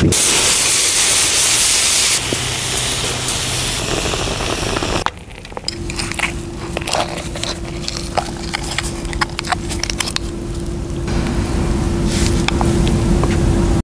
Peace.